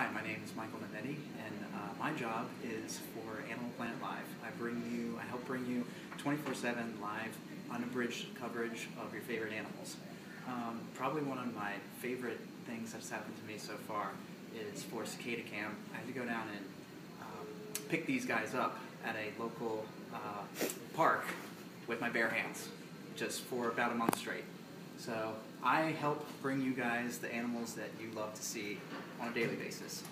Hi, my name is Michael Nanetti, and uh, my job is for Animal Planet Live. I bring you, I help bring you 24/7 live, unabridged coverage of your favorite animals. Um, probably one of my favorite things that's happened to me so far is for Cicada Cam. I had to go down and um, pick these guys up at a local uh, park with my bare hands, just for about a month straight. So I help bring you guys the animals that you love to see on a daily basis.